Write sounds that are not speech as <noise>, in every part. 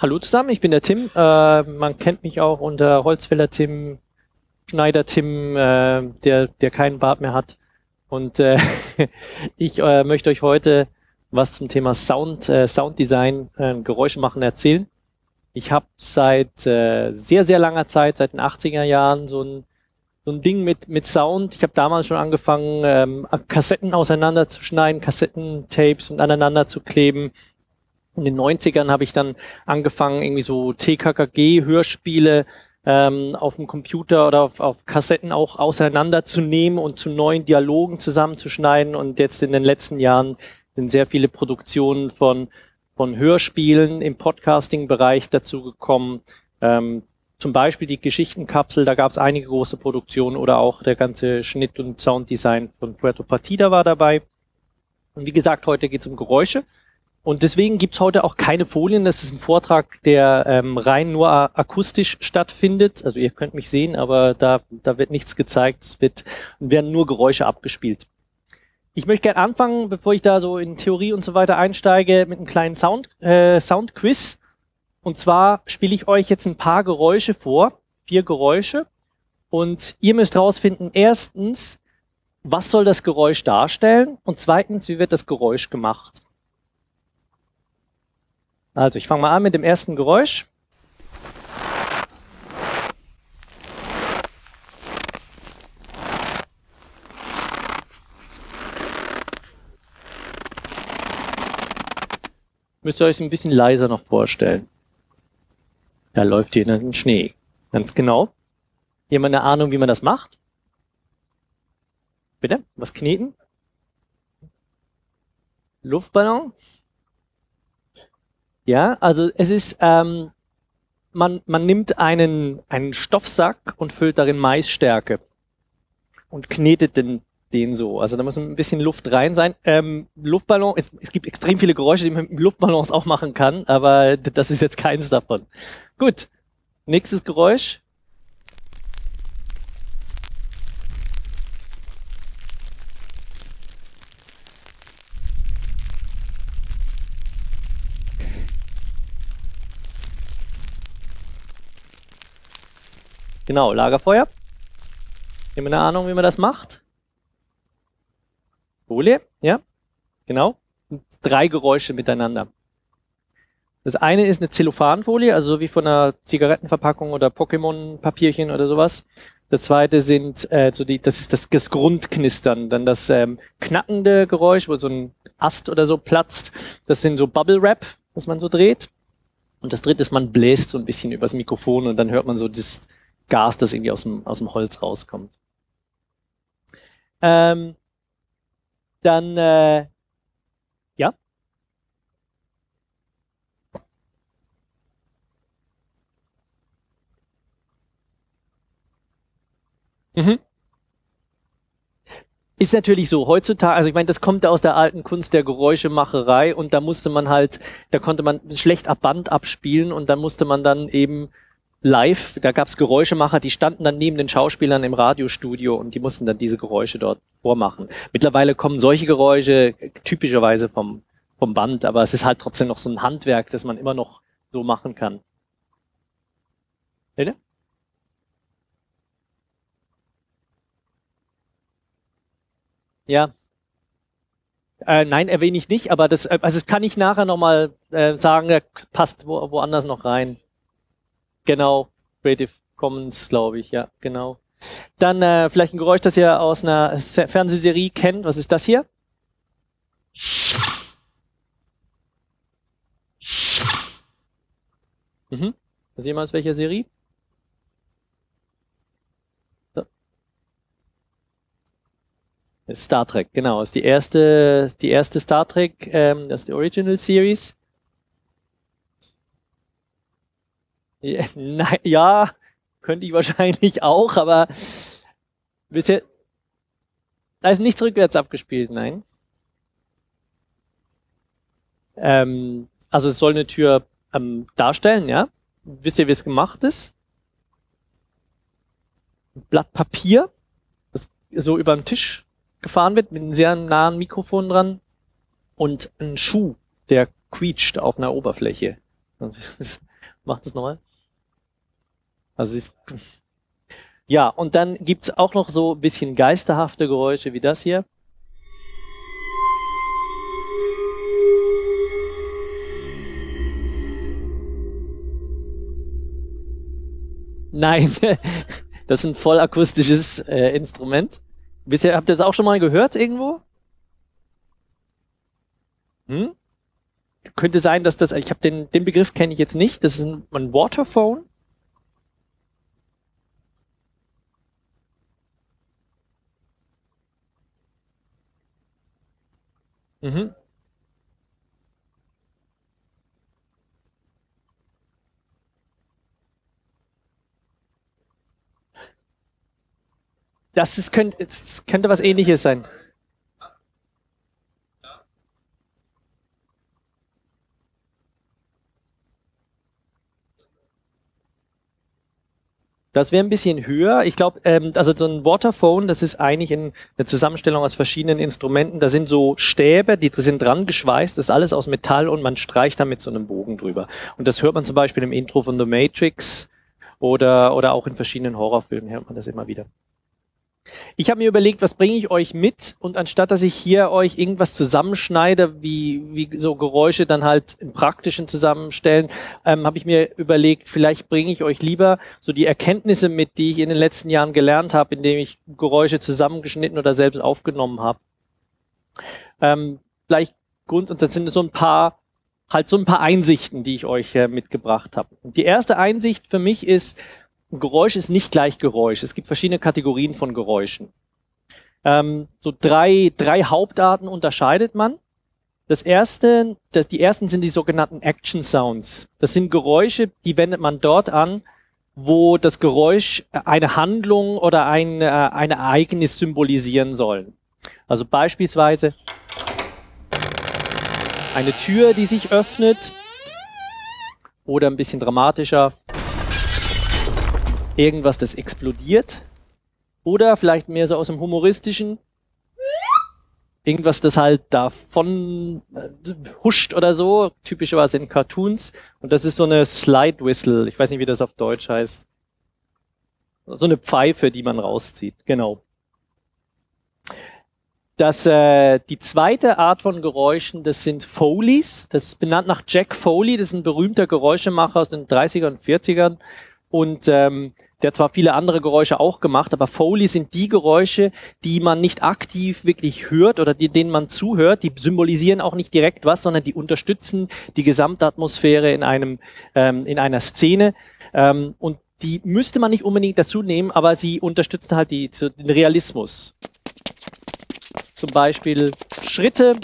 hallo zusammen, ich bin der Tim. Äh, man kennt mich auch unter Holzfäller Tim, Schneider Tim, äh, der, der keinen Bart mehr hat. Und äh, <laughs> ich äh, möchte euch heute was zum Thema Sound, äh, Sounddesign, äh, Geräusche machen erzählen. Ich habe seit äh, sehr, sehr langer Zeit, seit den 80er Jahren, so ein, so ein Ding mit, mit Sound. Ich habe damals schon angefangen, ähm, Kassetten auseinanderzuschneiden, Kassettentapes und aneinander zu kleben. In den 90ern habe ich dann angefangen, irgendwie so TKKG-Hörspiele ähm, auf dem Computer oder auf, auf Kassetten auch auseinanderzunehmen und zu neuen Dialogen zusammenzuschneiden. Und jetzt in den letzten Jahren sind sehr viele Produktionen von, von Hörspielen im Podcasting-Bereich dazu gekommen. Ähm, zum Beispiel die Geschichtenkapsel, da gab es einige große Produktionen oder auch der ganze Schnitt- und Sounddesign von Puerto Partida war dabei. Und wie gesagt, heute geht es um Geräusche. Und deswegen gibt's heute auch keine Folien. Das ist ein Vortrag, der ähm, rein nur akustisch stattfindet. Also ihr könnt mich sehen, aber da, da wird nichts gezeigt. Es wird, werden nur Geräusche abgespielt. Ich möchte gerne anfangen, bevor ich da so in Theorie und so weiter einsteige, mit einem kleinen Sound, äh, Soundquiz. Und zwar spiele ich euch jetzt ein paar Geräusche vor, vier Geräusche. Und ihr müsst rausfinden, erstens, was soll das Geräusch darstellen? Und zweitens, wie wird das Geräusch gemacht? Also ich fange mal an mit dem ersten Geräusch. Müsst ihr euch ein bisschen leiser noch vorstellen. Da läuft hier ein Schnee. Ganz genau. Jemand eine Ahnung, wie man das macht? Bitte? Was kneten? Luftballon? Ja, also es ist, ähm, man, man nimmt einen, einen Stoffsack und füllt darin Maisstärke und knetet den, den so. Also da muss ein bisschen Luft rein sein. Ähm, Luftballon, es, es gibt extrem viele Geräusche, die man mit Luftballons auch machen kann, aber das ist jetzt keins davon. Gut, nächstes Geräusch. Genau, Lagerfeuer. Haben eine Ahnung, wie man das macht? Folie, ja, genau. Drei Geräusche miteinander. Das eine ist eine Zellophanfolie, also so wie von einer Zigarettenverpackung oder Pokémon-Papierchen oder sowas. Das zweite sind äh, so die, das ist das, das Grundknistern, dann das ähm, knackende Geräusch, wo so ein Ast oder so platzt. Das sind so Bubble Wrap, was man so dreht. Und das dritte ist, man bläst so ein bisschen übers Mikrofon und dann hört man so das, Gas, das irgendwie aus dem, aus dem Holz rauskommt. Ähm, dann, äh, ja. Mhm. Ist natürlich so, heutzutage, also ich meine, das kommt aus der alten Kunst der Geräuschemacherei und da musste man halt, da konnte man schlecht ab Band abspielen und da musste man dann eben live, da gab's Geräuschemacher, die standen dann neben den Schauspielern im Radiostudio und die mussten dann diese Geräusche dort vormachen. Mittlerweile kommen solche Geräusche typischerweise vom, vom Band, aber es ist halt trotzdem noch so ein Handwerk, das man immer noch so machen kann. Bitte? Ja. Äh, nein, erwähne ich nicht, aber das, äh, also das kann ich nachher nochmal äh, sagen, passt wo, woanders noch rein. Genau, Creative Commons, glaube ich, ja, genau. Dann äh, vielleicht ein Geräusch, das ihr aus einer Fernsehserie kennt. Was ist das hier? Mhm. Weiß jemand aus welcher Serie? Star Trek, genau. Ist die erste, die erste Star Trek, ähm, das ist die Original Series. Ja, <laughs> na, ja, könnte ich wahrscheinlich <laughs> auch, aber bisher. Da ist nichts rückwärts abgespielt, nein. Ähm, also es soll eine Tür ähm, darstellen, ja. Wisst ihr, wie es gemacht ist? Blatt Papier, das so über den Tisch gefahren wird, mit einem sehr nahen Mikrofon dran und ein Schuh, der quietscht auf einer Oberfläche. <laughs> Mach das nochmal. Also ist ja, und dann gibt's auch noch so ein bisschen geisterhafte Geräusche wie das hier. Nein, <laughs> das ist ein vollakustisches äh, Instrument. Bisher habt ihr das auch schon mal gehört irgendwo? Hm? Könnte sein, dass das, ich habe den, den Begriff kenne ich jetzt nicht, das ist ein, ein Waterphone. Mhm. Das, ist, könnte, das könnte was ähnliches sein. Das wäre ein bisschen höher. Ich glaube, ähm, also so ein Waterphone, das ist eigentlich in, eine Zusammenstellung aus verschiedenen Instrumenten. Da sind so Stäbe, die sind dran geschweißt, das ist alles aus Metall und man streicht da mit so einem Bogen drüber. Und das hört man zum Beispiel im Intro von The Matrix oder, oder auch in verschiedenen Horrorfilmen hört man das immer wieder. Ich habe mir überlegt, was bringe ich euch mit und anstatt dass ich hier euch irgendwas zusammenschneide, wie, wie so Geräusche dann halt im praktischen zusammenstellen, ähm, habe ich mir überlegt, vielleicht bringe ich euch lieber so die Erkenntnisse mit, die ich in den letzten Jahren gelernt habe, indem ich Geräusche zusammengeschnitten oder selbst aufgenommen habe. Ähm, vielleicht Grund, und das sind so ein paar halt so ein paar Einsichten, die ich euch äh, mitgebracht habe. Die erste Einsicht für mich ist, Geräusch ist nicht gleich Geräusch. Es gibt verschiedene Kategorien von Geräuschen. Ähm, so drei, drei Hauptarten unterscheidet man. Das erste, das, die ersten sind die sogenannten Action Sounds. Das sind Geräusche, die wendet man dort an, wo das Geräusch eine Handlung oder ein, äh, ein Ereignis symbolisieren soll. Also beispielsweise eine Tür, die sich öffnet oder ein bisschen dramatischer irgendwas, das explodiert. Oder vielleicht mehr so aus dem humoristischen. Irgendwas, das halt davon äh, huscht oder so, typischerweise in Cartoons. Und das ist so eine Slide Whistle. Ich weiß nicht, wie das auf Deutsch heißt. So eine Pfeife, die man rauszieht. Genau. Das, äh, die zweite Art von Geräuschen, das sind Foleys. Das ist benannt nach Jack Foley. Das ist ein berühmter Geräuschemacher aus den 30er und 40ern. Und ähm, der hat zwar viele andere Geräusche auch gemacht, aber Foley sind die Geräusche, die man nicht aktiv wirklich hört oder die, denen man zuhört. Die symbolisieren auch nicht direkt was, sondern die unterstützen die Gesamtatmosphäre in einem ähm, in einer Szene. Ähm, und die müsste man nicht unbedingt dazu nehmen, aber sie unterstützen halt die, den Realismus. Zum Beispiel Schritte,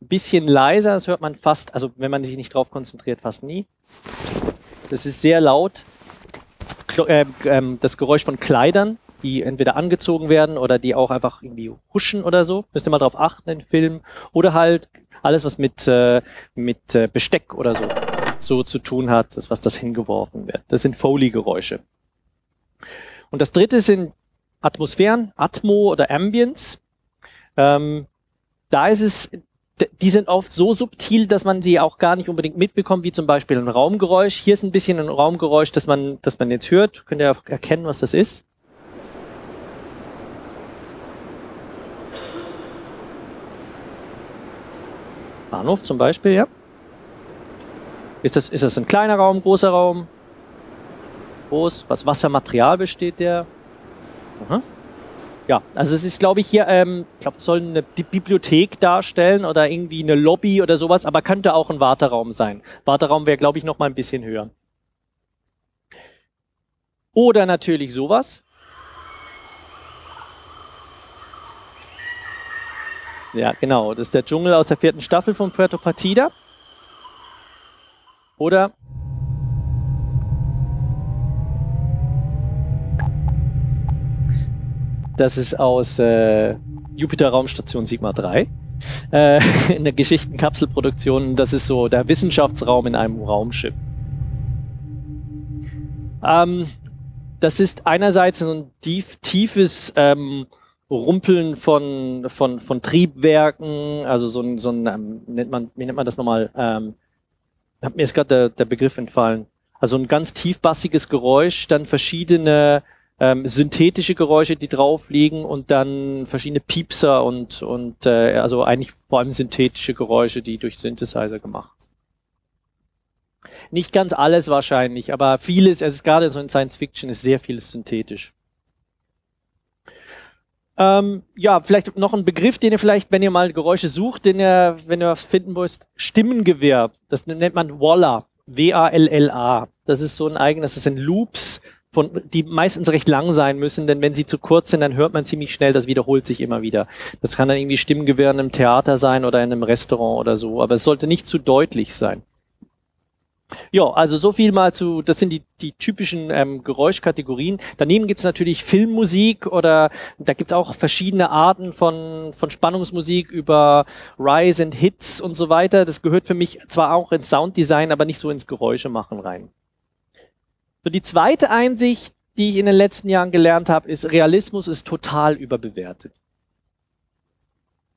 bisschen leiser, das hört man fast, also wenn man sich nicht drauf konzentriert, fast nie. Das ist sehr laut. Äh, ähm, das Geräusch von Kleidern, die entweder angezogen werden oder die auch einfach irgendwie huschen oder so. Müsst ihr mal drauf achten in Filmen. Oder halt alles, was mit, äh, mit äh, Besteck oder so so zu tun hat, das, was das hingeworfen wird. Das sind Foley-Geräusche. Und das dritte sind Atmosphären, Atmo oder Ambience. Ähm, da ist es die sind oft so subtil, dass man sie auch gar nicht unbedingt mitbekommt, wie zum Beispiel ein Raumgeräusch. Hier ist ein bisschen ein Raumgeräusch, das man, das man jetzt hört. Könnt ihr erkennen, was das ist? Bahnhof zum Beispiel, ja. Ist das, ist das ein kleiner Raum, großer Raum? Groß? Was, was für Material besteht der? Aha. Ja, also es ist, glaube ich, hier, ähm, ich glaube, es soll eine Bibliothek darstellen oder irgendwie eine Lobby oder sowas, aber könnte auch ein Warteraum sein. Warteraum wäre, glaube ich, noch mal ein bisschen höher. Oder natürlich sowas. Ja, genau. Das ist der Dschungel aus der vierten Staffel von Puerto Partida. Oder Das ist aus äh, Jupiter Raumstation Sigma 3. Äh, <laughs> in der Geschichtenkapselproduktion. Das ist so der Wissenschaftsraum in einem Raumschiff. Ähm, das ist einerseits so ein tief, tiefes ähm, Rumpeln von, von, von Triebwerken, also so ein, so ein ähm, nennt man, wie nennt man das nochmal? Ähm, hat mir jetzt gerade der, der Begriff entfallen. Also ein ganz tiefbassiges Geräusch, dann verschiedene ähm, synthetische Geräusche, die drauf liegen und dann verschiedene Piepser und, und äh, also eigentlich vor allem synthetische Geräusche, die durch Synthesizer gemacht. Nicht ganz alles wahrscheinlich, aber vieles, es ist gerade so in Science Fiction, ist sehr vieles synthetisch. Ähm, ja, vielleicht noch ein Begriff, den ihr vielleicht, wenn ihr mal Geräusche sucht, den ihr, wenn ihr was finden wollt, Stimmengewehr. Das nennt man Walla. W-A-L-L-A. Das ist so ein eigenes, das sind Loops, von, die meistens recht lang sein müssen, denn wenn sie zu kurz sind, dann hört man ziemlich schnell, das wiederholt sich immer wieder. Das kann dann irgendwie Stimmgewehr in einem Theater sein oder in einem Restaurant oder so, aber es sollte nicht zu deutlich sein. Ja, also so viel mal zu, das sind die, die typischen ähm, Geräuschkategorien. Daneben gibt's natürlich Filmmusik oder da gibt's auch verschiedene Arten von, von Spannungsmusik über Rise and Hits und so weiter. Das gehört für mich zwar auch ins Sounddesign, aber nicht so ins Geräuschemachen rein. So die zweite Einsicht, die ich in den letzten Jahren gelernt habe, ist, Realismus ist total überbewertet.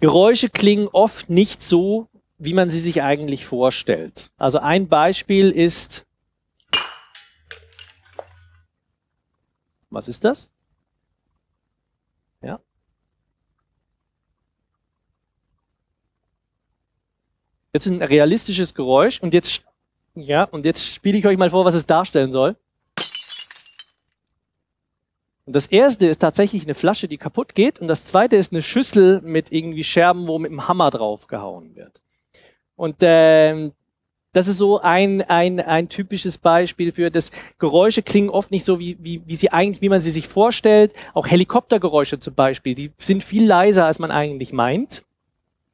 Geräusche klingen oft nicht so, wie man sie sich eigentlich vorstellt. Also ein Beispiel ist, was ist das? Ja. Jetzt ein realistisches Geräusch und jetzt, ja, und jetzt spiele ich euch mal vor, was es darstellen soll. Und das erste ist tatsächlich eine Flasche, die kaputt geht und das zweite ist eine Schüssel mit irgendwie Scherben, wo mit dem Hammer drauf gehauen wird. Und ähm, das ist so ein, ein, ein typisches Beispiel für das Geräusche klingen oft nicht so, wie, wie, wie sie eigentlich, wie man sie sich vorstellt. Auch Helikoptergeräusche zum Beispiel, die sind viel leiser, als man eigentlich meint.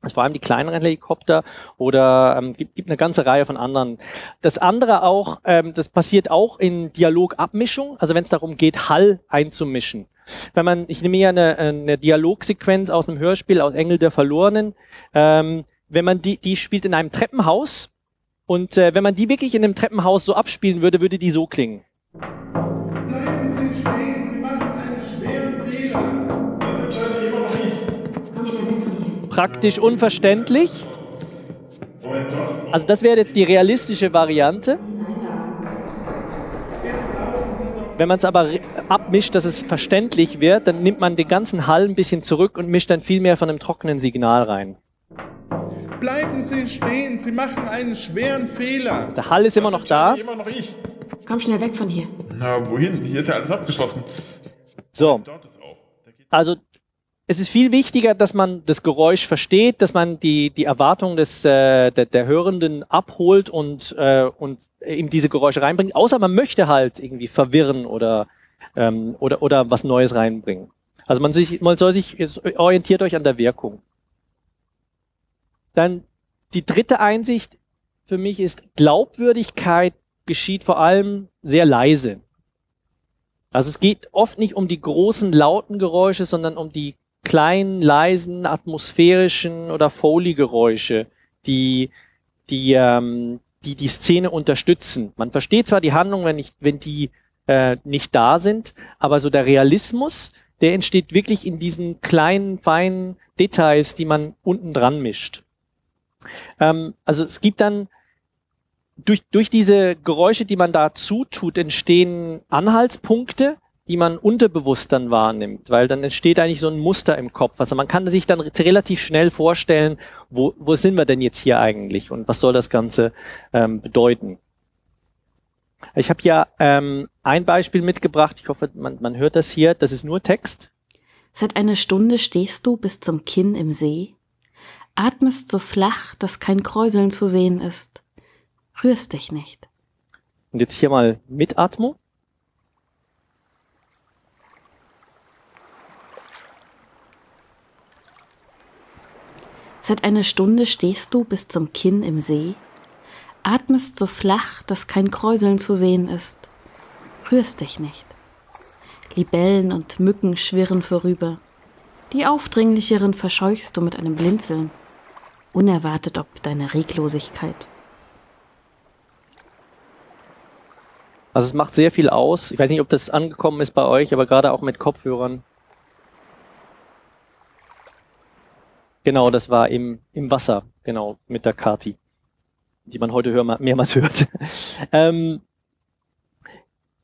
Das vor allem die kleineren Helikopter oder ähm, gibt, gibt eine ganze Reihe von anderen. Das andere auch, ähm, das passiert auch in Dialogabmischung, also wenn es darum geht, Hall einzumischen. Wenn man, ich nehme hier eine, eine Dialogsequenz aus einem Hörspiel aus Engel der Verlorenen. Ähm, wenn man die, die spielt in einem Treppenhaus und äh, wenn man die wirklich in einem Treppenhaus so abspielen würde, würde die so klingen. Bleiben Sie stehen, Praktisch unverständlich. Also das wäre jetzt die realistische Variante. Wenn man es aber abmischt, dass es verständlich wird, dann nimmt man den ganzen Hall ein bisschen zurück und mischt dann viel mehr von einem trockenen Signal rein. Bleiben Sie stehen, Sie machen einen schweren Fehler. Der Hall ist immer noch da. Immer noch ich. Komm schnell weg von hier. Na, wohin? Hier ist ja alles abgeschlossen. So, also es ist viel wichtiger, dass man das Geräusch versteht, dass man die, die Erwartung des, äh, der, der Hörenden abholt und, äh, und ihm diese Geräusche reinbringt. Außer man möchte halt irgendwie verwirren oder, ähm, oder, oder was Neues reinbringen. Also man, sich, man soll sich, orientiert euch an der Wirkung. Dann die dritte Einsicht für mich ist, Glaubwürdigkeit geschieht vor allem sehr leise. Also es geht oft nicht um die großen lauten Geräusche, sondern um die kleinen, leisen, atmosphärischen oder Foley-Geräusche, die die, ähm, die die Szene unterstützen. Man versteht zwar die Handlung, wenn, nicht, wenn die äh, nicht da sind, aber so der Realismus, der entsteht wirklich in diesen kleinen, feinen Details, die man unten dran mischt. Ähm, also es gibt dann durch, durch diese Geräusche, die man da zutut, entstehen Anhaltspunkte, die man unterbewusst dann wahrnimmt, weil dann entsteht eigentlich so ein Muster im Kopf. Also man kann sich dann relativ schnell vorstellen, wo, wo sind wir denn jetzt hier eigentlich und was soll das Ganze ähm, bedeuten. Ich habe ja ähm, ein Beispiel mitgebracht, ich hoffe, man, man hört das hier, das ist nur Text. Seit einer Stunde stehst du bis zum Kinn im See, atmest so flach, dass kein Kräuseln zu sehen ist, rührst dich nicht. Und jetzt hier mal mit Seit einer Stunde stehst du bis zum Kinn im See, atmest so flach, dass kein Kräuseln zu sehen ist, rührst dich nicht. Libellen und Mücken schwirren vorüber. Die aufdringlicheren verscheuchst du mit einem Blinzeln, unerwartet ob deiner Reglosigkeit. Also es macht sehr viel aus. Ich weiß nicht, ob das angekommen ist bei euch, aber gerade auch mit Kopfhörern. Genau, das war im, im Wasser, genau, mit der Kati. die man heute hör, mehrmals <laughs> hört. ähm,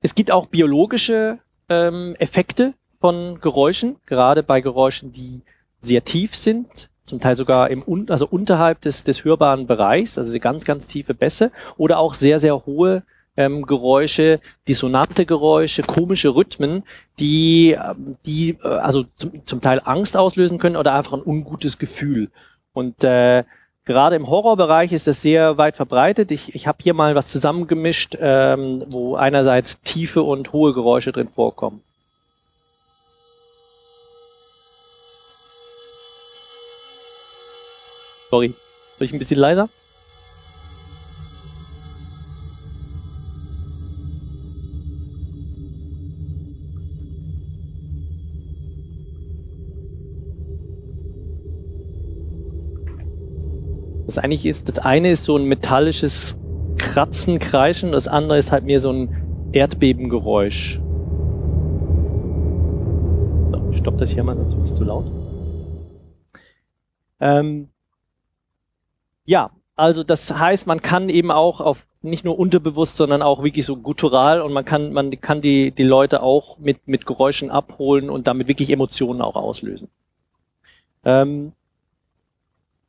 es gibt auch biologische ähm, Effekte von Geräuschen, gerade bei Geräuschen, die sehr tief sind, zum Teil sogar im also unterhalb des, des hörbaren Bereichs, also ganz, ganz tiefe Bässe oder auch sehr, sehr hohe ähm, Geräusche, dissonante Geräusche, komische Rhythmen, die, ähm, die äh, also zum, zum Teil Angst auslösen können oder einfach ein ungutes Gefühl. Und äh, gerade im Horrorbereich ist das sehr weit verbreitet. Ich, ich habe hier mal was zusammengemischt, ähm, wo einerseits tiefe und hohe Geräusche drin vorkommen. Sorry, soll ich ein bisschen leiser? Das eigentlich ist, das eine ist so ein metallisches Kratzen, Kreischen, das andere ist halt mehr so ein Erdbebengeräusch. So, ich stopp das hier mal, sonst wird es zu laut. Ähm, ja, also das heißt, man kann eben auch auf nicht nur unterbewusst, sondern auch wirklich so guttural und man kann, man kann die, die Leute auch mit, mit Geräuschen abholen und damit wirklich Emotionen auch auslösen. Ähm,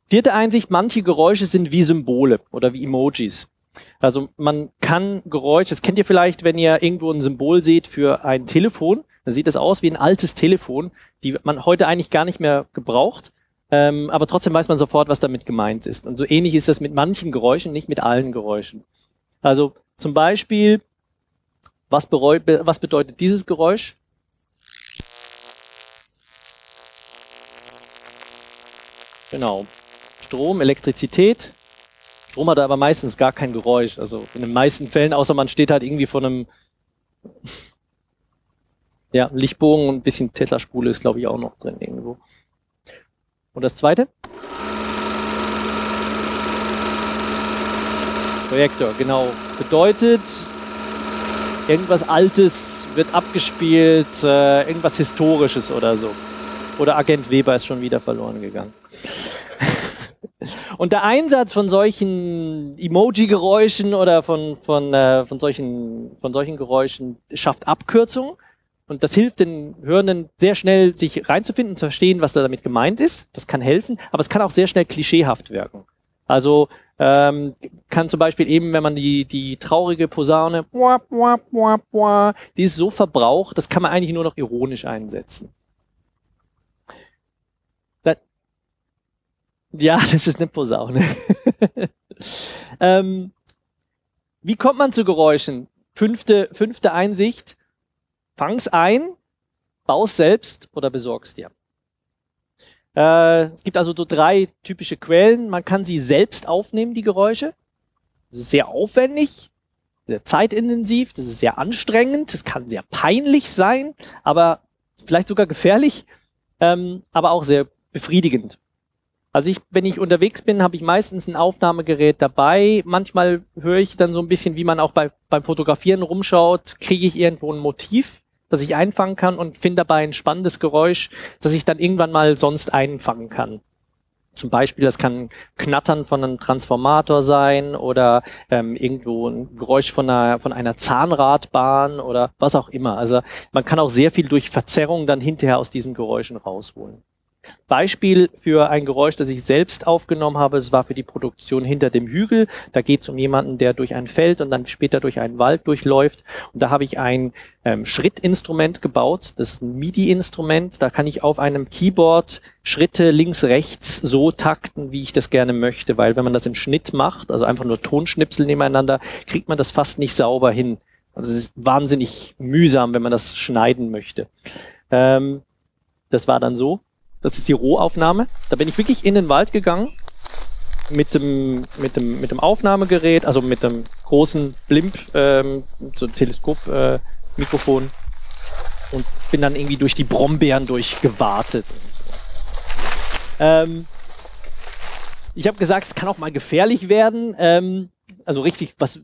Vierte Einsicht, manche Geräusche sind wie Symbole oder wie Emojis. Also man kann Geräusche, das kennt ihr vielleicht, wenn ihr irgendwo ein Symbol seht für ein Telefon, dann sieht das aus wie ein altes Telefon, die man heute eigentlich gar nicht mehr gebraucht, ähm, aber trotzdem weiß man sofort, was damit gemeint ist. Und so ähnlich ist das mit manchen Geräuschen, nicht mit allen Geräuschen. Also zum Beispiel, was, was bedeutet dieses Geräusch? Genau. Strom, Elektrizität. Strom hat aber meistens gar kein Geräusch. Also in den meisten Fällen, außer man steht halt irgendwie vor einem ja, Lichtbogen und ein bisschen Tetraspule ist, glaube ich, auch noch drin irgendwo. Und das zweite? Projektor, genau. Bedeutet, irgendwas Altes wird abgespielt, äh, irgendwas Historisches oder so. Oder Agent Weber ist schon wieder verloren gegangen. Und der Einsatz von solchen Emoji-Geräuschen oder von, von, äh, von, solchen, von solchen Geräuschen schafft Abkürzungen. Und das hilft den Hörenden sehr schnell, sich reinzufinden und zu verstehen, was da damit gemeint ist. Das kann helfen, aber es kann auch sehr schnell klischeehaft wirken. Also ähm, kann zum Beispiel eben, wenn man die, die traurige Posaune, die ist so verbraucht, das kann man eigentlich nur noch ironisch einsetzen. Ja, <laughs> das ist eine Posaune. <laughs> ähm, wie kommt man zu Geräuschen? Fünfte, fünfte Einsicht. Fang's ein, baus selbst oder besorg's dir. Äh, es gibt also so drei typische Quellen. Man kann sie selbst aufnehmen, die Geräusche. Das ist sehr aufwendig, sehr zeitintensiv, das ist sehr anstrengend, es kann sehr peinlich sein, aber vielleicht sogar gefährlich, ähm, aber auch sehr befriedigend. Also ich, wenn ich unterwegs bin, habe ich meistens ein Aufnahmegerät dabei. Manchmal höre ich dann so ein bisschen, wie man auch bei, beim Fotografieren rumschaut, kriege ich irgendwo ein Motiv, das ich einfangen kann und finde dabei ein spannendes Geräusch, das ich dann irgendwann mal sonst einfangen kann. Zum Beispiel, das kann Knattern von einem Transformator sein oder ähm, irgendwo ein Geräusch von einer, von einer Zahnradbahn oder was auch immer. Also man kann auch sehr viel durch Verzerrung dann hinterher aus diesen Geräuschen rausholen. Beispiel für ein Geräusch, das ich selbst aufgenommen habe. Es war für die Produktion hinter dem Hügel. Da geht es um jemanden, der durch ein Feld und dann später durch einen Wald durchläuft. Und da habe ich ein ähm, Schrittinstrument gebaut. Das ist ein MIDI-Instrument. Da kann ich auf einem Keyboard Schritte links, rechts so takten, wie ich das gerne möchte. Weil wenn man das im Schnitt macht, also einfach nur Tonschnipsel nebeneinander, kriegt man das fast nicht sauber hin. Also es ist wahnsinnig mühsam, wenn man das schneiden möchte. Ähm, das war dann so. Das ist die Rohaufnahme. Da bin ich wirklich in den Wald gegangen mit dem, mit dem, mit dem Aufnahmegerät, also mit dem großen Blimp, ähm, so Teleskop-Mikrofon äh, und bin dann irgendwie durch die Brombeeren durchgewartet. So. ähm, ich habe gesagt, es kann auch mal gefährlich werden. Ähm, also richtig was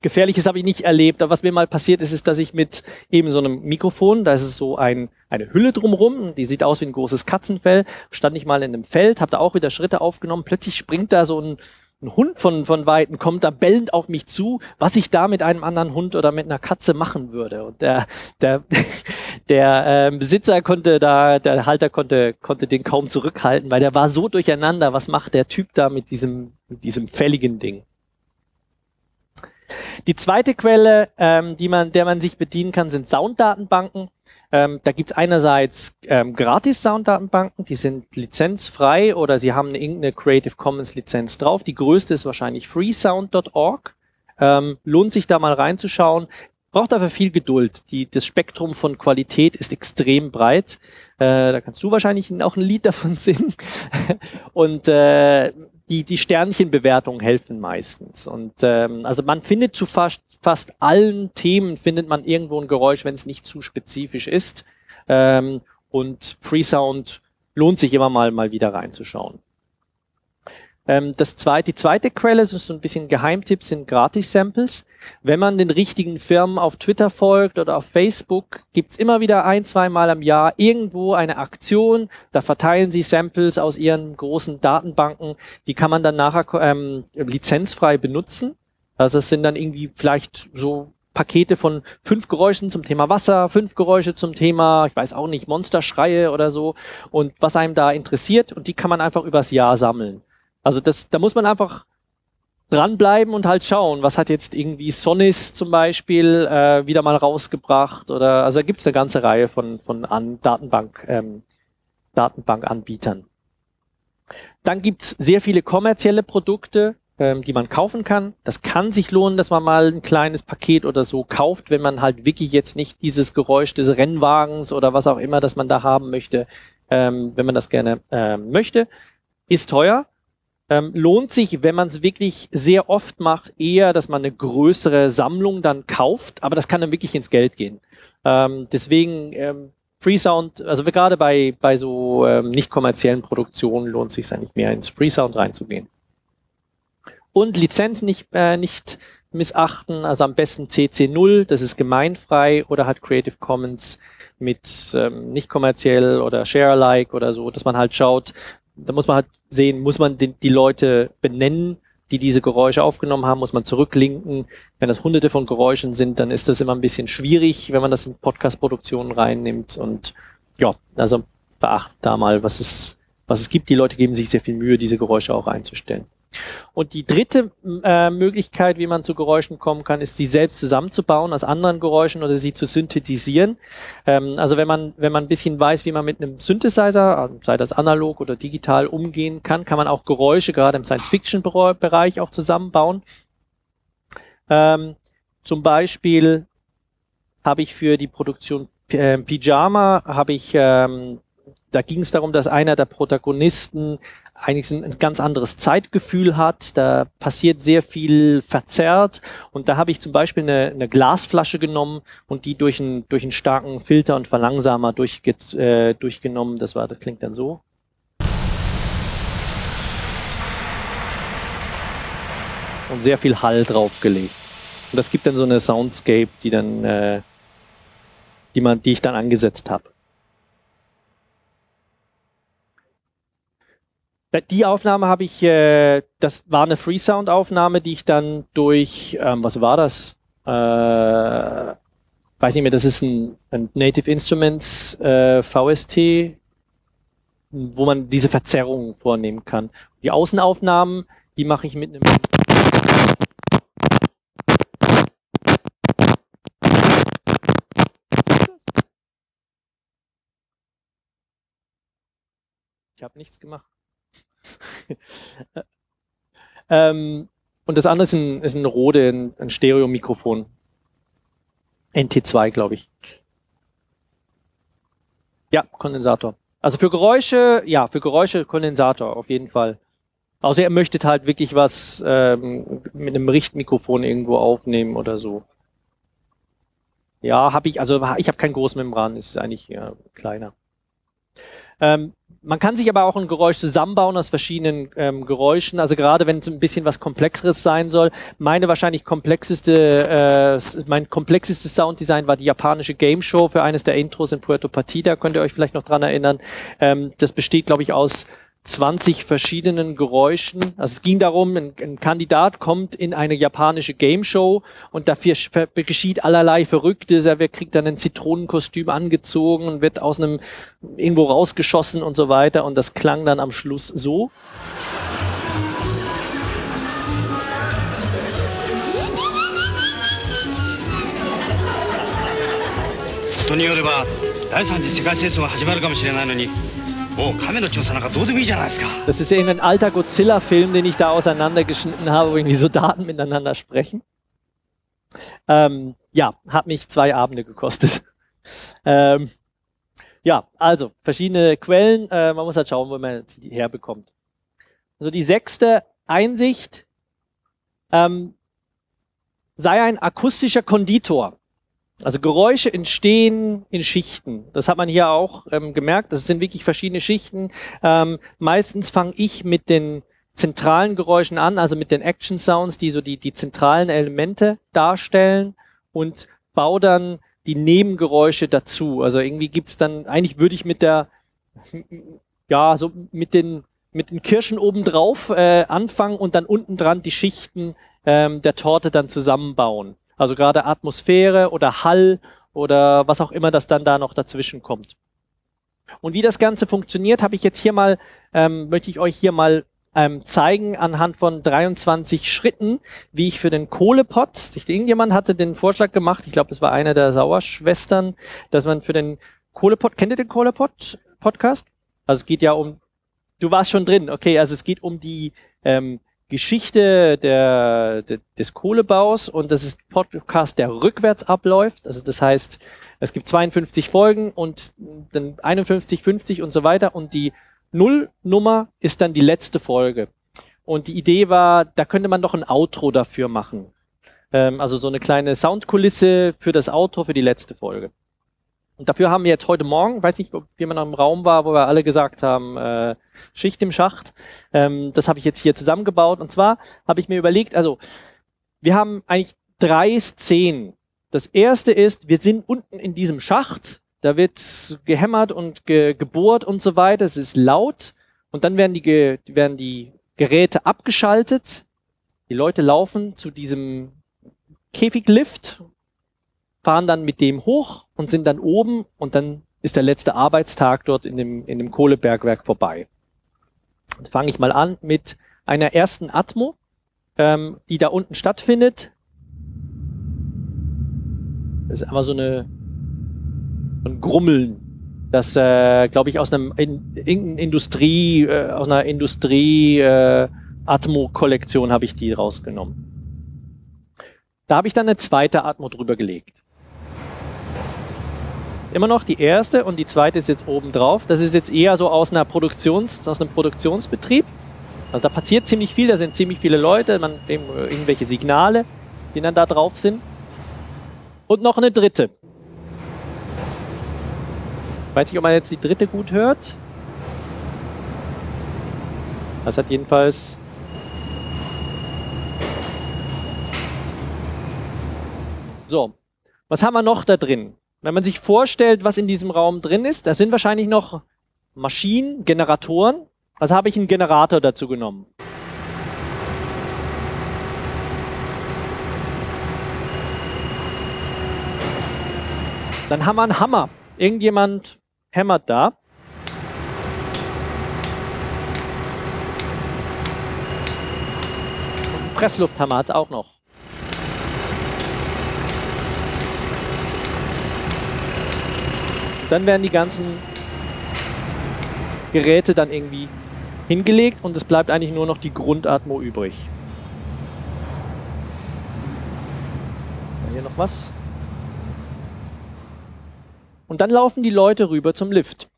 Gefährliches habe ich nicht erlebt. Aber was mir mal passiert ist, ist, dass ich mit eben so einem Mikrofon, da ist es so ein, eine Hülle drumrum, die sieht aus wie ein großes Katzenfell, stand ich mal in einem Feld, habe da auch wieder Schritte aufgenommen, plötzlich springt da so ein ein Hund von, von Weitem kommt da bellend auf mich zu, was ich da mit einem anderen Hund oder mit einer Katze machen würde. Und der, der, <laughs> der äh, Besitzer konnte da, der Halter konnte, konnte den kaum zurückhalten, weil der war so durcheinander, was macht der Typ da mit diesem, mit diesem fälligen Ding. Die zweite Quelle, ähm, die man, der man sich bedienen kann, sind Sounddatenbanken. Ähm, da gibt's einerseits ähm, Gratis-Sounddatenbanken, die sind lizenzfrei oder sie haben irgendeine Creative Commons-Lizenz drauf. Die größte ist wahrscheinlich freesound.org. Ähm, lohnt sich da mal reinzuschauen. Braucht dafür viel Geduld. Die, das Spektrum von Qualität ist extrem breit. Äh, da kannst du wahrscheinlich auch ein Lied davon <laughs> singen. Und äh, die, die Sternchenbewertungen helfen meistens. Und ähm, also man findet zu fast, fast allen Themen findet man irgendwo ein Geräusch, wenn es nicht zu spezifisch ist. Ähm, und Freesound lohnt sich immer mal, mal wieder reinzuschauen. Ähm, das zweite, die zweite Quelle, so ein bisschen Geheimtipp, sind Gratis-Samples. Wenn man den richtigen Firmen auf Twitter folgt oder auf Facebook, gibt's immer wieder ein, zwei Mal am Jahr irgendwo eine Aktion. Da verteilen sie Samples aus ihren großen Datenbanken. Die kann man dann nachher ähm, lizenzfrei benutzen. Also es sind dann irgendwie vielleicht so Pakete von fünf Geräuschen zum Thema Wasser, fünf Geräusche zum Thema, ich weiß auch nicht, Monsterschreie oder so und was einem da interessiert und die kann man einfach übers Jahr sammeln. Also das, da muss man einfach dranbleiben und halt schauen, was hat jetzt irgendwie Sonis zum Beispiel äh, wieder mal rausgebracht oder also da gibt es eine ganze Reihe von, von an Datenbank, ähm, Datenbankanbietern. Dann gibt es sehr viele kommerzielle Produkte, ähm, die man kaufen kann. Das kann sich lohnen, dass man mal ein kleines Paket oder so kauft, wenn man halt wirklich jetzt nicht dieses Geräusch des Rennwagens oder was auch immer, das man da haben möchte, ähm, wenn man das gerne ähm, möchte. Ist teuer, ähm, lohnt sich, wenn man es wirklich sehr oft macht, eher, dass man eine größere Sammlung dann kauft, aber das kann dann wirklich ins Geld gehen. Ähm, deswegen ähm, Freesound, also gerade bei, bei so ähm, nicht kommerziellen Produktionen lohnt sich eigentlich mehr ins Freesound reinzugehen. Und Lizenz nicht, äh, nicht missachten, also am besten CC0, das ist gemeinfrei oder hat Creative Commons mit ähm, nicht kommerziell oder Share-alike oder so, dass man halt schaut, da muss man halt sehen, muss man die, die Leute benennen, die diese Geräusche aufgenommen haben, muss man zurücklinken. Wenn das hunderte von Geräuschen sind, dann ist das immer ein bisschen schwierig, wenn man das in Podcast-Produktionen reinnimmt. Und ja, also beachtet da mal, was es, was es gibt. Die Leute geben sich sehr viel Mühe, diese Geräusche auch einzustellen. Und die dritte äh, Möglichkeit, wie man zu Geräuschen kommen kann, ist, sie selbst zusammenzubauen aus anderen Geräuschen oder sie zu synthetisieren. Ähm, also wenn man, wenn man ein bisschen weiß, wie man mit einem Synthesizer, äh, sei das analog oder digital, umgehen kann, kann man auch Geräusche gerade im Science-Fiction-Bereich auch zusammenbauen. Ähm, zum Beispiel habe ich für die Produktion äh, Pyjama, habe ich ähm, da ging es darum, dass einer der Protagonisten eigentlich ein, ganz anderes Zeitgefühl hat. Da passiert sehr viel verzerrt. Und da habe ich zum Beispiel eine, eine Glasflasche genommen und die durch, einen durch einen starken Filter und Verlangsamer durchge äh, durchgenommen. Das war, das klingt dann so. Und sehr viel Hall draufgelegt. Und das gibt dann so eine Soundscape, die dann, äh, die man, die ich dann angesetzt habe. Die Aufnahme habe ich, äh, das war eine Freesound-Aufnahme, die ich dann durch, ähm, was war das? Äh, weiß nicht mehr, das ist ein, ein Native Instruments äh, VST, wo man diese Verzerrungen vornehmen kann. Die Außenaufnahmen, die mache ich mit einem Ich habe nichts gemacht. <laughs> ähm, und das andere ist ein, ist ein Rode, ein, ein Stereo-Mikrofon. NT2, glaube ich. Ja, Kondensator. Also für Geräusche, ja, für Geräusche Kondensator, auf jeden Fall. Außer ihr möchtet halt wirklich was ähm, mit einem Richtmikrofon irgendwo aufnehmen oder so. Ja, habe ich, also ich habe kein Großmembran, ist eigentlich ja, kleiner. Ähm, man kann sich aber auch ein Geräusch zusammenbauen aus verschiedenen ähm, Geräuschen. Also gerade wenn es ein bisschen was Komplexeres sein soll. Meine wahrscheinlich komplexeste, äh, mein komplexestes Sounddesign war die japanische Game Show für eines der Intros in Puerto Partida. Könnt ihr euch vielleicht noch dran erinnern? Ähm, das besteht, glaube ich, aus 20 verschiedenen Geräuschen. Also es ging darum, ein, ein Kandidat kommt in eine japanische Game Show und dafür geschieht allerlei Verrücktes. Er kriegt dann ein Zitronenkostüm angezogen und wird aus einem irgendwo rausgeschossen und so weiter. Und das klang dann am Schluss so. Oh, das ist ja irgendein alter Godzilla-Film, den ich da auseinandergeschnitten habe, wo irgendwie so Daten miteinander sprechen. Ähm, ja, hat mich zwei Abende gekostet. Ähm, ja, also verschiedene Quellen. Äh, man muss halt schauen, wo man die herbekommt. Also die sechste Einsicht ähm, sei ein akustischer Konditor. Also Geräusche entstehen in Schichten. Das hat man hier auch ähm, gemerkt. Das sind wirklich verschiedene Schichten. Ähm, meistens fange ich mit den zentralen Geräuschen an, also mit den Action Sounds, die so die, die zentralen Elemente darstellen und baue dann die Nebengeräusche dazu. Also irgendwie gibt's dann, eigentlich würde ich mit der, ja, so mit den, mit den Kirschen obendrauf äh, anfangen und dann unten dran die Schichten ähm, der Torte dann zusammenbauen. Also gerade Atmosphäre oder Hall oder was auch immer das dann da noch dazwischen kommt. Und wie das Ganze funktioniert, habe ich jetzt hier mal, ähm, möchte ich euch hier mal ähm, zeigen anhand von 23 Schritten, wie ich für den Kohlepot, irgendjemand hatte den Vorschlag gemacht, ich glaube, das war einer der Sauerschwestern, dass man für den Kohlepot, kennt ihr den Kohlepot Podcast? Also es geht ja um, du warst schon drin, okay, also es geht um die ähm, Geschichte der, der, des Kohlebaus und das ist ein Podcast, der rückwärts abläuft. Also das heißt, es gibt 52 Folgen und dann 51, 50 und so weiter und die Nullnummer ist dann die letzte Folge. Und die Idee war, da könnte man doch ein Outro dafür machen. Ähm, also so eine kleine Soundkulisse für das Outro für die letzte Folge. Und dafür haben wir jetzt heute Morgen, weiß nicht, ob jemand noch im Raum war, wo wir alle gesagt haben, äh, Schicht im Schacht. Ähm, das habe ich jetzt hier zusammengebaut. Und zwar habe ich mir überlegt, also wir haben eigentlich drei Szenen. Das erste ist, wir sind unten in diesem Schacht, da wird gehämmert und ge gebohrt und so weiter, es ist laut und dann werden die, ge werden die Geräte abgeschaltet, die Leute laufen zu diesem Käfiglift fahren dann mit dem hoch und sind dann oben und dann ist der letzte Arbeitstag dort in dem, in dem Kohlebergwerk vorbei. Fange ich mal an mit einer ersten Atmo, ähm, die da unten stattfindet. Das ist einfach so eine so ein Grummeln, das äh, glaube ich aus einem in, in Industrie äh, aus einer Industrie äh, Atmo Kollektion habe ich die rausgenommen. Da habe ich dann eine zweite Atmo drüber gelegt immer noch die erste und die zweite ist jetzt oben drauf. Das ist jetzt eher so aus einer Produktions, aus einem Produktionsbetrieb. Also da passiert ziemlich viel, da sind ziemlich viele Leute, man irgendwelche Signale, die dann da drauf sind. Und noch eine dritte. Weiß nicht, ob man jetzt die dritte gut hört. Das hat jedenfalls So, was haben wir noch da drin? Wenn man sich vorstellt, was in diesem Raum drin ist, da sind wahrscheinlich noch Maschinen, Generatoren. Also habe ich einen Generator dazu genommen. Dann haben wir einen Hammer. Irgendjemand hämmert da. Presslufthammer hat es auch noch. Dann werden die ganzen Geräte dann irgendwie hingelegt und es bleibt eigentlich nur noch die Grundatmo übrig. Hier noch was. Und dann laufen die Leute rüber zum Lift.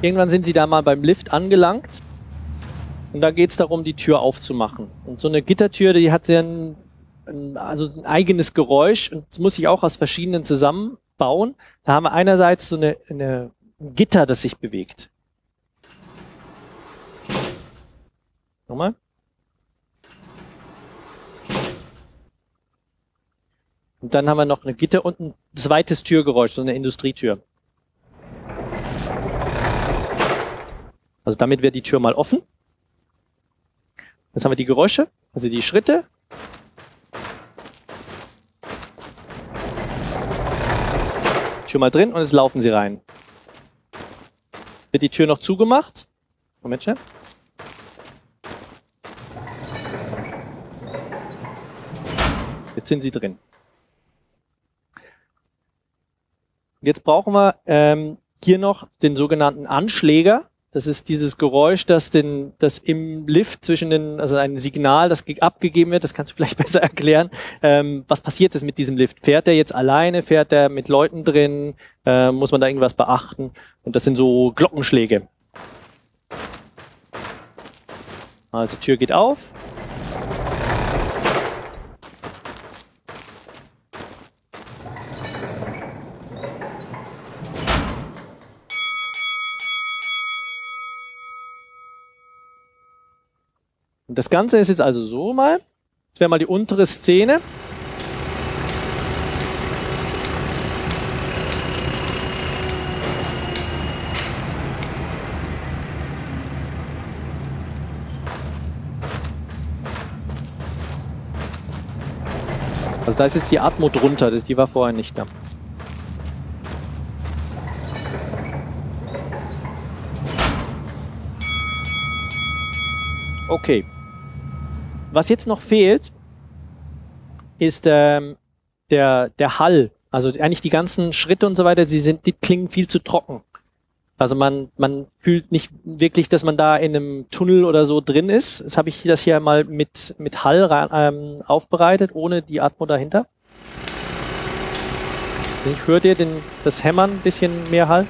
Irgendwann sind sie da mal beim Lift angelangt und da geht es darum, die Tür aufzumachen. Und so eine Gittertür, die hat ja ein, ein, also ein eigenes Geräusch und das muss ich auch aus verschiedenen zusammenbauen. Da haben wir einerseits so eine, eine Gitter, das sich bewegt. Nochmal. Und dann haben wir noch eine Gitter und ein zweites Türgeräusch, so eine Industrietür. Also damit wäre die Tür mal offen. Jetzt haben wir die Geräusche, also die Schritte. Tür mal drin und jetzt laufen sie rein. Wird die Tür noch zugemacht? Moment schnell. Jetzt sind sie drin. Jetzt brauchen wir ähm, hier noch den sogenannten Anschläger. Das ist dieses Geräusch, das, den, das im Lift zwischen den, also ein Signal, das abgegeben wird, das kannst du <laughs> vielleicht besser erklären. Ähm, was passiert ist mit diesem Lift? Fährt er jetzt alleine? Fährt er mit Leuten drin? Äh, muss man da irgendwas beachten? Und das sind so Glockenschläge. Also Tür geht auf. Und das Ganze ist jetzt also so mal. Das wäre mal die untere Szene. Also da ist jetzt die Atmo drunter, die war vorher nicht da. Okay. Was jetzt noch fehlt, ist ähm, der, der Hall. Also eigentlich die ganzen Schritte und so weiter, sie sind, die klingen viel zu trocken. Also man, man fühlt nicht wirklich, dass man da in einem Tunnel oder so drin ist. Jetzt habe ich das hier mal mit, mit Hall ähm, aufbereitet, ohne die Atmo dahinter. Ich höre dir den, das Hämmern ein bisschen mehr Hall.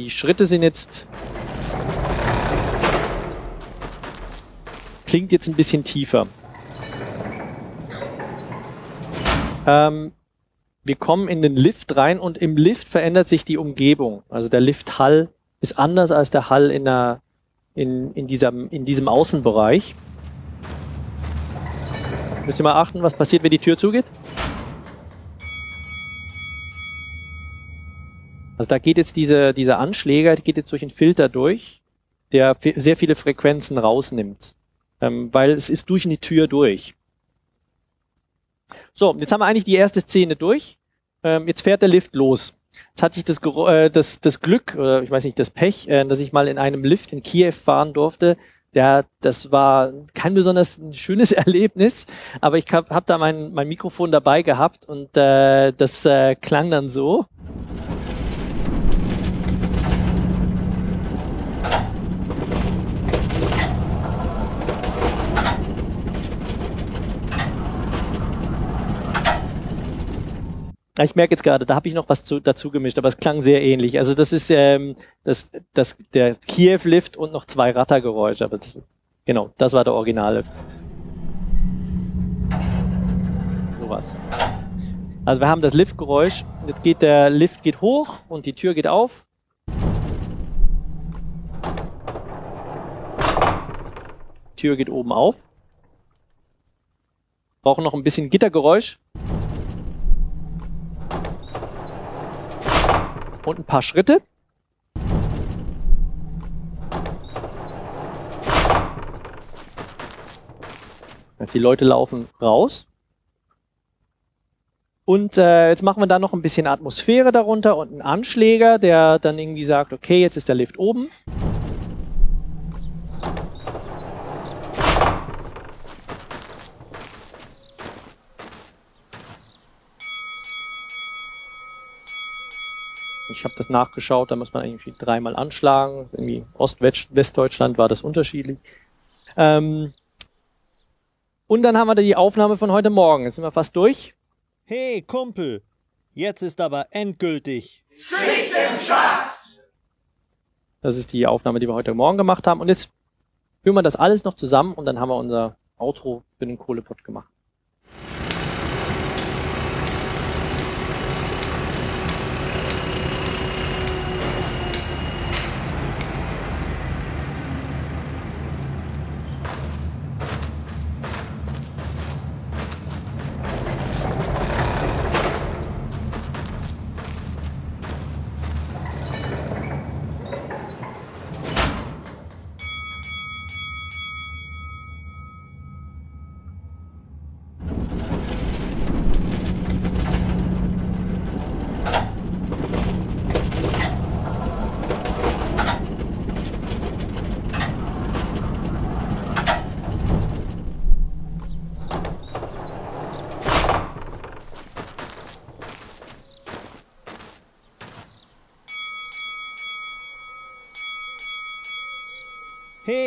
Die Schritte sind jetzt... Klingt jetzt ein bisschen tiefer. Ähm, wir kommen in den Lift rein und im Lift verändert sich die Umgebung. Also der Lifthall ist anders als der Hall in, der, in, in, diesem, in diesem Außenbereich. Müsst ihr mal achten, was passiert, wenn die Tür zugeht? Also da geht jetzt diese, dieser Anschläger, geht jetzt durch einen Filter durch, der sehr viele Frequenzen rausnimmt, ähm, weil es ist durch eine Tür durch. So, jetzt haben wir eigentlich die erste Szene durch. Ähm, jetzt fährt der Lift los. Jetzt hatte ich das, äh, das, das Glück, oder ich weiß nicht, das Pech, äh, dass ich mal in einem Lift in Kiew fahren durfte. Der, das war kein besonders schönes <laughs> Erlebnis, aber ich habe hab da mein, mein Mikrofon dabei gehabt und äh, das äh, klang dann so. Ich merke jetzt gerade, da habe ich noch was zu, dazu gemischt, aber es klang sehr ähnlich. Also das ist ähm, das, das, der Kiew-Lift und noch zwei Rattergeräusche. Aber das, genau, das war der Originale. Sowas. Also wir haben das Liftgeräusch. Jetzt geht der Lift geht hoch und die Tür geht auf. Tür geht oben auf. Brauchen noch ein bisschen Gittergeräusch. Und ein paar Schritte. die Leute laufen raus. Und äh, jetzt machen wir da noch ein bisschen Atmosphäre darunter und einen Anschläger, der dann irgendwie sagt, okay, jetzt ist der Lift oben. Ich habe das nachgeschaut, da muss man irgendwie dreimal anschlagen. Irgendwie Ost-Westdeutschland war das unterschiedlich. Ähm und dann haben wir da die Aufnahme von heute Morgen. Jetzt sind wir fast durch. Hey, Kumpel, jetzt ist aber endgültig Schicht im Schacht! Das ist die Aufnahme, die wir heute Morgen gemacht haben. Und jetzt führen wir das alles noch zusammen und dann haben wir unser Outro für den Kohlepot gemacht.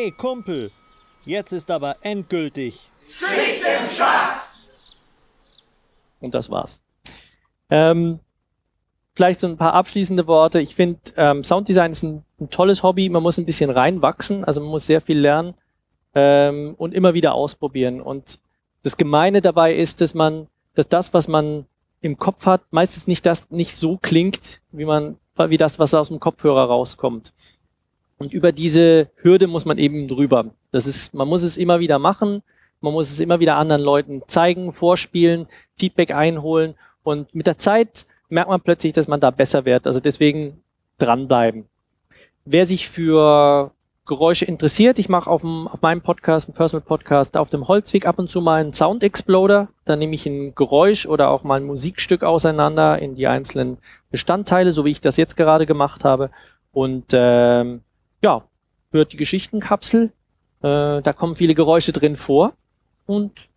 Hey, Kumpel, jetzt ist aber endgültig. Und das war's. Ähm, vielleicht so ein paar abschließende Worte. Ich finde, ähm, Sounddesign ist ein, ein tolles Hobby. Man muss ein bisschen reinwachsen, also man muss sehr viel lernen ähm, und immer wieder ausprobieren. Und das Gemeine dabei ist, dass man, dass das, was man im Kopf hat, meistens nicht das nicht so klingt, wie man, wie das, was aus dem Kopfhörer rauskommt. Und über diese Hürde muss man eben drüber. Das ist, man muss es immer wieder machen, man muss es immer wieder anderen Leuten zeigen, vorspielen, Feedback einholen und mit der Zeit merkt man plötzlich, dass man da besser wird. Also deswegen dranbleiben. Wer sich für Geräusche interessiert, ich mache auf, auf meinem Podcast, einem Personal Podcast, auf dem Holzweg ab und zu mal einen Sound Exploder. Da nehme ich ein Geräusch oder auch mal ein Musikstück auseinander in die einzelnen Bestandteile, so wie ich das jetzt gerade gemacht habe. Und ähm, ja, hört die Geschichtenkapsel. Äh, da kommen viele Geräusche drin vor. Und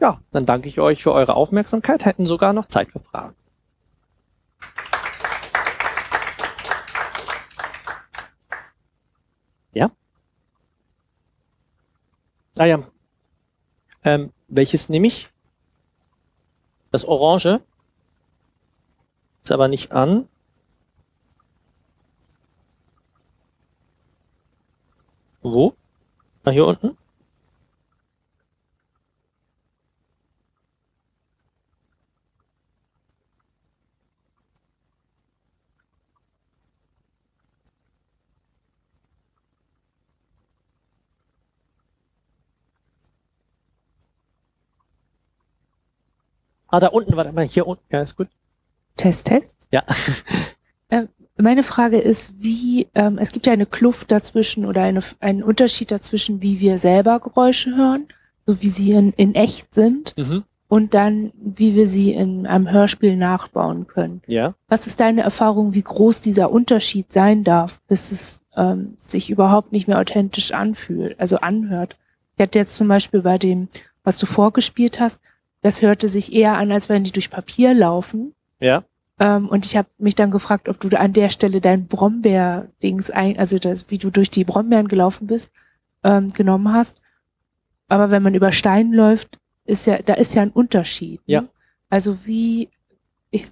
ja, dann danke ich euch für eure Aufmerksamkeit. Hätten sogar noch Zeit für Fragen. Ja? Ah ja. Ähm, welches nehme ich? Das Orange. Ist aber nicht an. Wo? Ah, hier unten? Ah, da unten, warte mal, hier unten. Ja, ist gut. Test, Test. Ja. Meine Frage ist, wie, ähm, es gibt ja eine Kluft dazwischen oder eine, einen Unterschied dazwischen, wie wir selber Geräusche hören, so wie sie in, in echt sind, Mhm. und dann, wie wir sie in einem Hörspiel nachbauen können. Ja. Was ist deine Erfahrung, wie groß dieser Unterschied sein darf, bis es ähm, sich überhaupt nicht mehr authentisch anfühlt, also anhört? Ich hatte jetzt zum Beispiel bei dem, was du vorgespielt hast, das hörte sich eher an, als wenn die durch Papier laufen. Ja. Ähm, und ich habe mich dann gefragt, ob du an der Stelle dein Brombeer-Dings, ein, also das, wie du durch die Brombeeren gelaufen bist, ähm, genommen hast. Aber wenn man über Stein läuft, ist ja, da ist ja ein Unterschied. Ja. Ne? Also wie, ich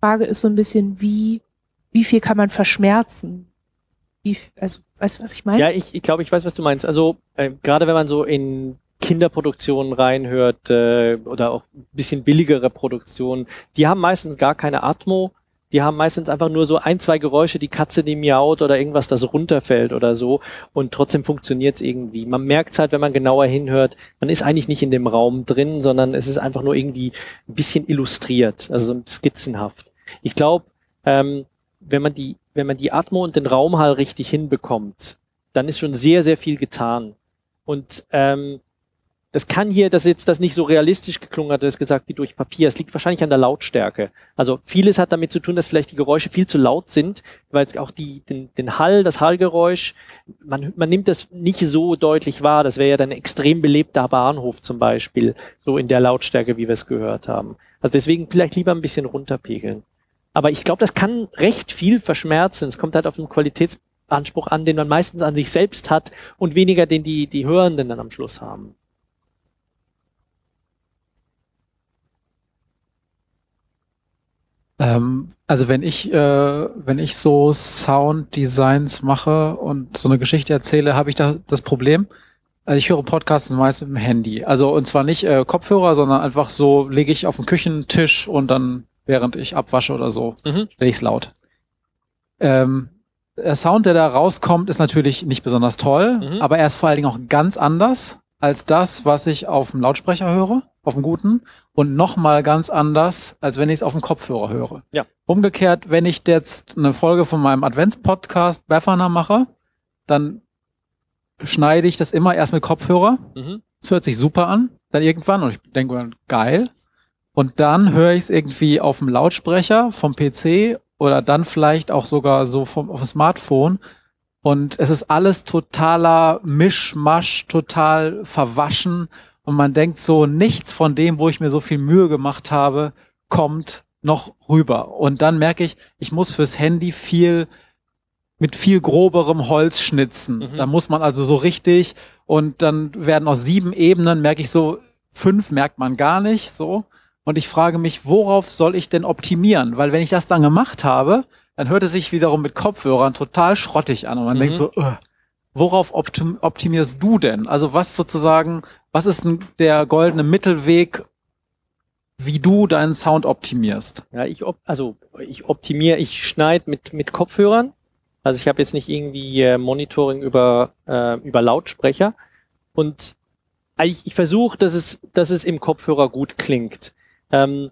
frage ist so ein bisschen, wie, wie viel kann man verschmerzen? Wie, also, weißt du, was ich meine? Ja, ich, ich glaube, ich weiß, was du meinst. Also äh, gerade wenn man so in Kinderproduktionen reinhört äh, oder auch ein bisschen billigere Produktionen, die haben meistens gar keine Atmo. Die haben meistens einfach nur so ein, zwei Geräusche, die Katze, die miaut oder irgendwas, das runterfällt oder so. Und trotzdem funktioniert es irgendwie. Man merkt es halt, wenn man genauer hinhört, man ist eigentlich nicht in dem Raum drin, sondern es ist einfach nur irgendwie ein bisschen illustriert, also so skizzenhaft. Ich glaube, ähm, wenn man die, wenn man die Atmo und den Raumhall richtig hinbekommt, dann ist schon sehr, sehr viel getan. Und ähm, das kann hier, dass jetzt das nicht so realistisch geklungen hat, das gesagt wie durch Papier. Es liegt wahrscheinlich an der Lautstärke. Also vieles hat damit zu tun, dass vielleicht die Geräusche viel zu laut sind, weil es auch die, den, den Hall, das Hallgeräusch, man, man nimmt das nicht so deutlich wahr. Das wäre ja dann ein extrem belebter Bahnhof zum Beispiel, so in der Lautstärke, wie wir es gehört haben. Also deswegen vielleicht lieber ein bisschen runterpegeln. Aber ich glaube, das kann recht viel verschmerzen. Es kommt halt auf den Qualitätsanspruch an, den man meistens an sich selbst hat und weniger den die, die Hörenden dann am Schluss haben. Ähm, also wenn ich, äh, wenn ich so Sounddesigns mache und so eine Geschichte erzähle, habe ich da das Problem, Also ich höre Podcasts meist mit dem Handy. Also und zwar nicht äh, Kopfhörer, sondern einfach so lege ich auf den Küchentisch und dann, während ich abwasche oder so, Mhm. stelle ich es laut. Ähm, der Sound, der da rauskommt, ist natürlich nicht besonders toll, Mhm. aber er ist vor allen Dingen auch ganz anders als das, was ich auf dem Lautsprecher höre, auf dem guten, und nochmal ganz anders, als wenn ich es auf dem Kopfhörer höre. Ja. Umgekehrt, wenn ich jetzt eine Folge von meinem Adventspodcast Befana mache, dann schneide ich das immer erst mit Kopfhörer. Mhm. Das hört sich super an, dann irgendwann, und ich denke, mir, geil. Und dann höre ich es irgendwie auf dem Lautsprecher vom PC oder dann vielleicht auch sogar so vom auf dem Smartphone. Und es ist alles totaler Mischmasch, total verwaschen. Und man denkt so, nichts von dem, wo ich mir so viel Mühe gemacht habe, kommt noch rüber. Und dann merke ich, ich muss fürs Handy viel mit viel groberem Holz schnitzen. Mhm. Da muss man also so richtig und dann werden aus sieben Ebenen, merke ich so, fünf merkt man gar nicht so. Und ich frage mich, worauf soll ich denn optimieren? Weil wenn ich das dann gemacht habe, dann hört es sich wiederum mit Kopfhörern total schrottig an und man Mhm. denkt so, "Ugh, worauf optim optimierst du denn? Also was sozusagen, was ist der goldene Mittelweg, wie du deinen Sound optimierst? Ja, ich op also ich optimiere, ich schneide mit mit Kopfhörern. Also ich habe jetzt nicht irgendwie äh, Monitoring über äh, über Lautsprecher und ich, ich versuche, dass es dass es im Kopfhörer gut klingt. Ähm,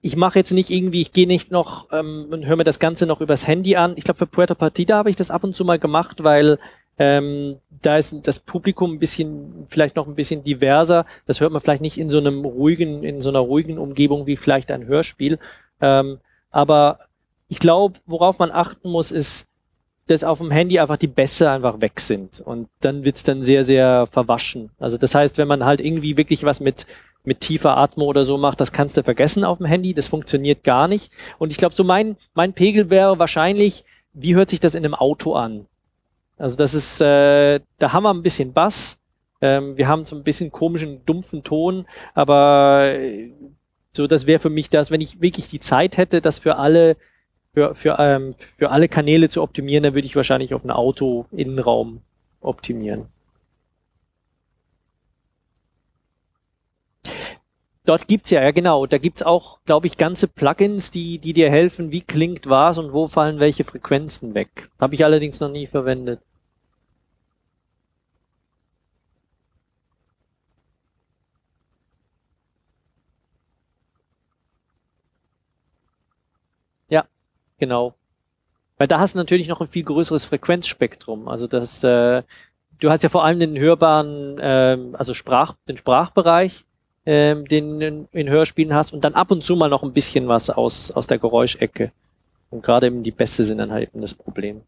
ich mache jetzt nicht irgendwie, ich gehe nicht noch ähm, und höre mir das Ganze noch übers Handy an. Ich glaube, für Puerto Partida habe ich das ab und zu mal gemacht, weil ähm, da ist das Publikum ein bisschen, vielleicht noch ein bisschen diverser. Das hört man vielleicht nicht in so einem ruhigen, in so einer ruhigen Umgebung wie vielleicht ein Hörspiel. Ähm, aber ich glaube, worauf man achten muss, ist, dass auf dem Handy einfach die Bässe einfach weg sind. Und dann wird's dann sehr, sehr verwaschen. Also das heißt, wenn man halt irgendwie wirklich was mit, mit tiefer Atmung oder so macht, das kannst du vergessen auf dem Handy. Das funktioniert gar nicht. Und ich glaube, so mein, mein Pegel wäre wahrscheinlich, wie hört sich das in einem Auto an? Also das ist, äh, da haben wir ein bisschen Bass. Ähm, wir haben so ein bisschen komischen, dumpfen Ton, aber äh, so, das wäre für mich das, wenn ich wirklich die Zeit hätte, das für alle, für, für, ähm, für alle Kanäle zu optimieren, dann würde ich wahrscheinlich auf ein Auto Innenraum optimieren. Dort gibt's ja, ja genau, da gibt's auch, glaube ich, ganze Plugins, die, die dir helfen, wie klingt was und wo fallen welche Frequenzen weg. Habe ich allerdings noch nie verwendet. Ja, genau. Weil da hast du natürlich noch ein viel größeres Frequenzspektrum. Also das, äh, du hast ja vor allem den hörbaren, ähm, also Sprach, den Sprachbereich, ähm, den in, in Hörspielen hast und dann ab und zu mal noch ein bisschen was aus, aus der Geräuschecke. Und gerade eben die Bässe sind dann halt eben das Problem.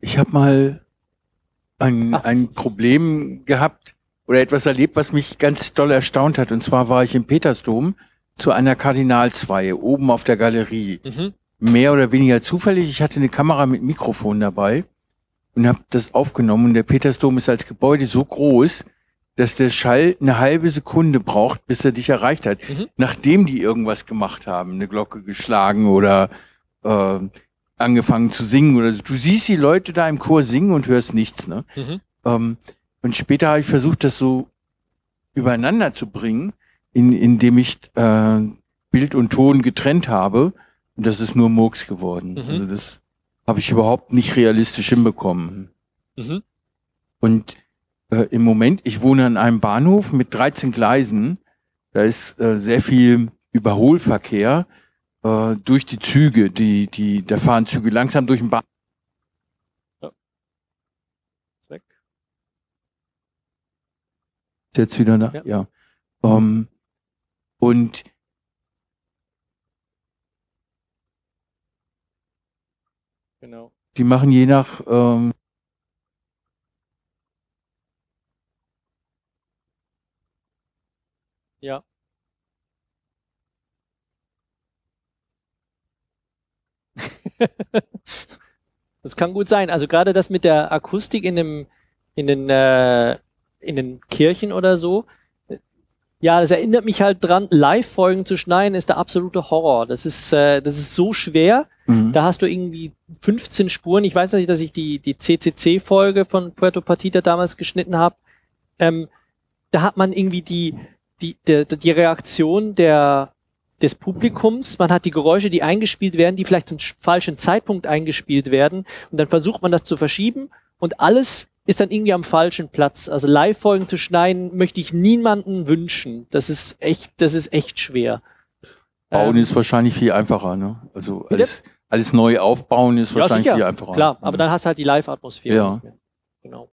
Ich habe mal ein, Ach. ein Problem gehabt oder etwas erlebt, was mich ganz doll erstaunt hat. Und zwar war ich im Petersdom zu einer Kardinalsweihe oben auf der Galerie. Mhm. Mehr oder weniger zufällig. Ich hatte eine Kamera mit Mikrofon dabei und habe das aufgenommen. Und der Petersdom ist als Gebäude so groß, dass der Schall eine halbe Sekunde braucht, bis er dich erreicht hat. Mhm. Nachdem die irgendwas gemacht haben, eine Glocke geschlagen oder äh, angefangen zu singen oder so. Du siehst die Leute da im Chor singen und hörst nichts, ne? Mhm. Ähm, und später habe ich versucht, das so übereinander zu bringen, in, indem ich äh, Bild und Ton getrennt habe. Und das ist nur Murks geworden. Mhm. Also das habe ich überhaupt nicht realistisch hinbekommen. Mhm. Und äh, im Moment, ich wohne an einem Bahnhof mit 13 Gleisen. Da ist äh, sehr viel Überholverkehr äh, durch die Züge. Die, die, da fahren Züge langsam durch den Bahnhof. Ist weg. Ist jetzt wieder da? Ja. Ja. Ähm, und Genau. die machen je nach ähm, Ja. <laughs> das kann gut sein. Also gerade das mit der Akustik in dem, in den, äh, in den Kirchen oder so. Ja, das erinnert mich halt dran, Live-Folgen zu schneiden ist der absolute Horror. Das ist, äh, das ist so schwer. Mhm. Da hast du irgendwie 15 Spuren. Ich weiß nicht, dass ich die, die CCC-Folge von Puerto Partita damals geschnitten habe. Ähm, da hat man irgendwie die, die, die, die Reaktion der, des Publikums. Man hat die Geräusche, die eingespielt werden, die vielleicht zum falschen Zeitpunkt eingespielt werden. Und dann versucht man das zu verschieben und alles ist dann irgendwie am falschen Platz. Also Live-Folgen zu schneiden, möchte ich niemanden wünschen. Das ist echt, das ist echt schwer. Bauen Ähm, ist wahrscheinlich viel einfacher, ne? Also alles, alles neu aufbauen ist Ja, wahrscheinlich sicher, viel einfacher. Klar, aber Mhm. dann hast du halt die Live-Atmosphäre. Ja. Genau.